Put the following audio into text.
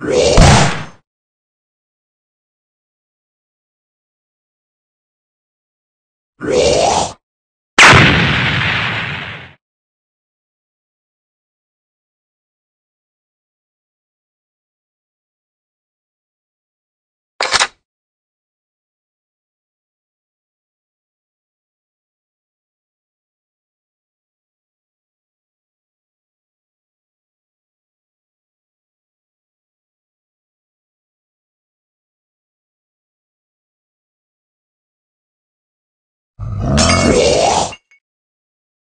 Roar!